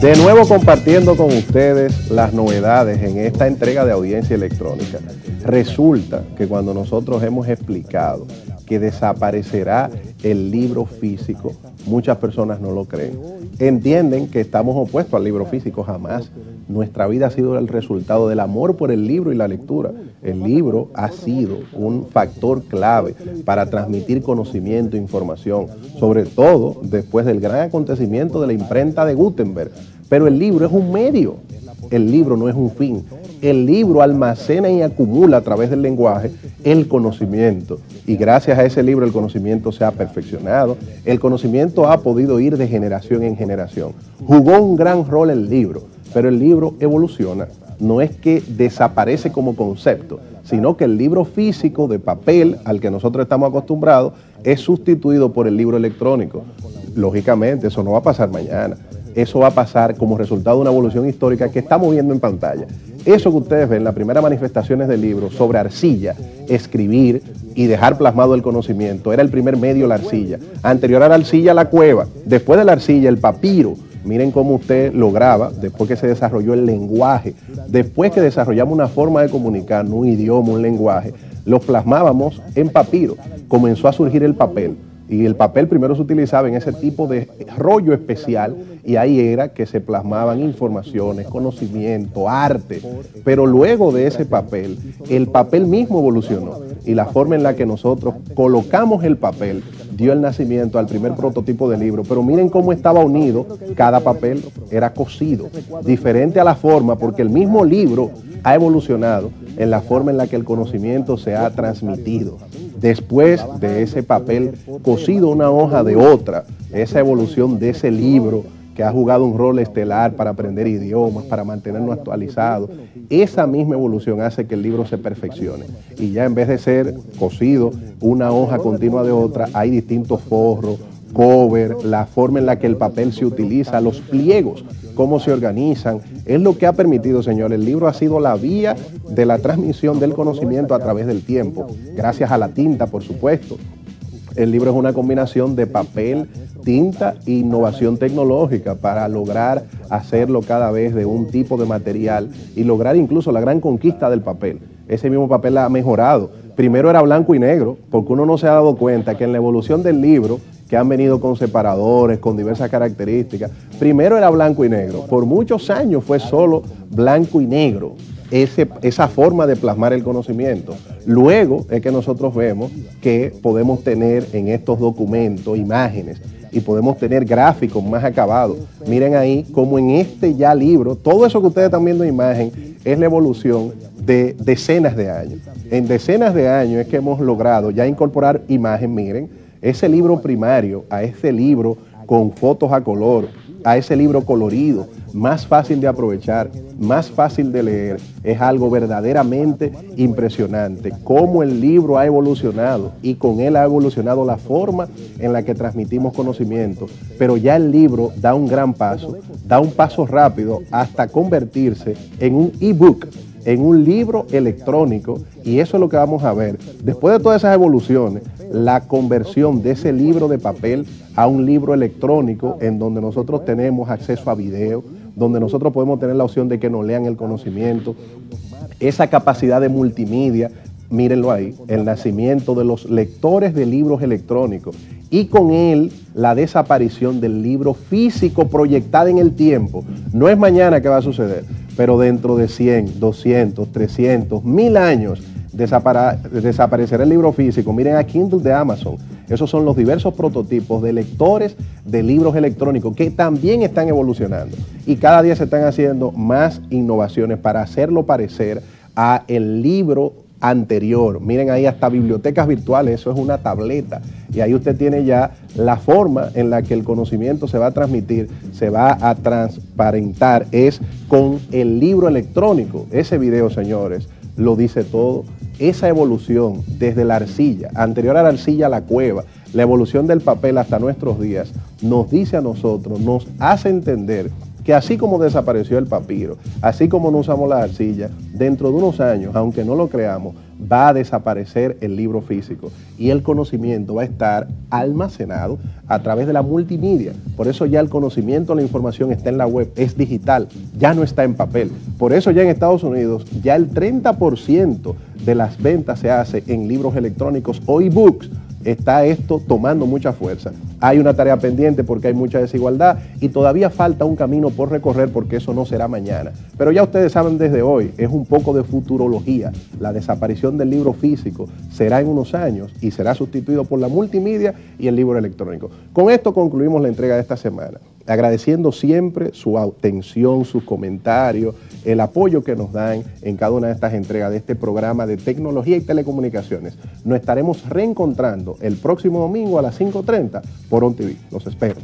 De nuevo compartiendo con ustedes las novedades en esta entrega de audiencia electrónica. Resulta que cuando nosotros hemos explicado que desaparecerá el libro físico, muchas personas no lo creen. Entienden que estamos opuestos al libro físico, jamás. Nuestra vida ha sido el resultado del amor por el libro y la lectura. El libro ha sido un factor clave para transmitir conocimiento e información, sobre todo después del gran acontecimiento de la imprenta de Gutenberg. Pero el libro es un medio, el libro no es un fin. El libro almacena y acumula a través del lenguaje el conocimiento. Y gracias a ese libro el conocimiento se ha perfeccionado. El conocimiento ha podido ir de generación en generación. Jugó un gran rol el libro, pero el libro evoluciona. No es que desaparece como concepto, sino que el libro físico de papel al que nosotros estamos acostumbrados es sustituido por el libro electrónico. Lógicamente, eso no va a pasar mañana eso va a pasar como resultado de una evolución histórica que estamos viendo en pantalla. Eso que ustedes ven, las primeras manifestaciones del libro sobre arcilla, escribir y dejar plasmado el conocimiento, era el primer medio la arcilla. Anterior a la arcilla la cueva, después de la arcilla el papiro. Miren cómo usted lograba, después que se desarrolló el lenguaje, después que desarrollamos una forma de comunicar, un idioma, un lenguaje, lo plasmábamos en papiro. Comenzó a surgir el papel y el papel primero se utilizaba en ese tipo de rollo especial y ahí era que se plasmaban informaciones, conocimiento, arte. Pero luego de ese papel, el papel mismo evolucionó y la forma en la que nosotros colocamos el papel dio el nacimiento al primer prototipo de libro. Pero miren cómo estaba unido, cada papel era cosido, diferente a la forma, porque el mismo libro ha evolucionado en la forma en la que el conocimiento se ha transmitido después de ese papel cosido una hoja de otra, esa evolución de ese libro que ha jugado un rol estelar para aprender idiomas, para mantenernos actualizados, esa misma evolución hace que el libro se perfeccione. Y ya en vez de ser cosido una hoja continua de otra, hay distintos forros, cover, la forma en la que el papel se utiliza, los pliegos cómo se organizan. Es lo que ha permitido, señor. El libro ha sido la vía de la transmisión del conocimiento a través del tiempo, gracias a la tinta, por supuesto. El libro es una combinación de papel, tinta e innovación tecnológica para lograr hacerlo cada vez de un tipo de material y lograr incluso la gran conquista del papel. Ese mismo papel ha mejorado. Primero era blanco y negro, porque uno no se ha dado cuenta que en la evolución del libro que han venido con separadores, con diversas características. Primero era blanco y negro, por muchos años fue solo blanco y negro, esa forma de plasmar el conocimiento. Luego es que nosotros vemos que podemos tener en estos documentos imágenes y podemos tener gráficos más acabados. Miren ahí como en este ya libro, todo eso que ustedes están viendo en imagen es la evolución de decenas de años. En decenas de años es que hemos logrado ya incorporar imagen, miren, ese libro primario a ese libro con fotos a color, a ese libro colorido, más fácil de aprovechar, más fácil de leer, es algo verdaderamente impresionante. Cómo el libro ha evolucionado y con él ha evolucionado la forma en la que transmitimos conocimiento. Pero ya el libro da un gran paso, da un paso rápido hasta convertirse en un ebook en un libro electrónico y eso es lo que vamos a ver. Después de todas esas evoluciones, la conversión de ese libro de papel a un libro electrónico en donde nosotros tenemos acceso a video, donde nosotros podemos tener la opción de que nos lean el conocimiento, esa capacidad de multimedia, mírenlo ahí, el nacimiento de los lectores de libros electrónicos y con él la desaparición del libro físico proyectado en el tiempo. No es mañana que va a suceder, pero dentro de 100, 200, 300, 1000 años desaparecerá el libro físico. Miren a Kindle de Amazon. Esos son los diversos prototipos de lectores de libros electrónicos que también están evolucionando. Y cada día se están haciendo más innovaciones para hacerlo parecer a el libro anterior. Miren ahí hasta bibliotecas virtuales, eso es una tableta. Y ahí usted tiene ya la forma en la que el conocimiento se va a transmitir, se va a transparentar, es con el libro electrónico. Ese video, señores, lo dice todo. Esa evolución desde la arcilla, anterior a la arcilla a la cueva, la evolución del papel hasta nuestros días, nos dice a nosotros, nos hace entender que así como desapareció el papiro, así como no usamos la arcilla, dentro de unos años, aunque no lo creamos, va a desaparecer el libro físico y el conocimiento va a estar almacenado a través de la multimedia. Por eso ya el conocimiento, la información está en la web, es digital, ya no está en papel. Por eso ya en Estados Unidos ya el 30% de las ventas se hace en libros electrónicos o e-books está esto tomando mucha fuerza. Hay una tarea pendiente porque hay mucha desigualdad y todavía falta un camino por recorrer porque eso no será mañana. Pero ya ustedes saben desde hoy, es un poco de futurología. La desaparición del libro físico será en unos años y será sustituido por la multimedia y el libro electrónico. Con esto concluimos la entrega de esta semana agradeciendo siempre su atención, sus comentarios, el apoyo que nos dan en cada una de estas entregas de este programa de tecnología y telecomunicaciones. Nos estaremos reencontrando el próximo domingo a las 5.30 por OnTV. Los espero.